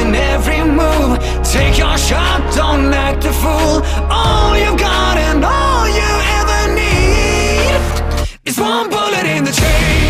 in every move. Take your shot, don't act a fool. All you've got and all you ever need Is one bullet in the chamber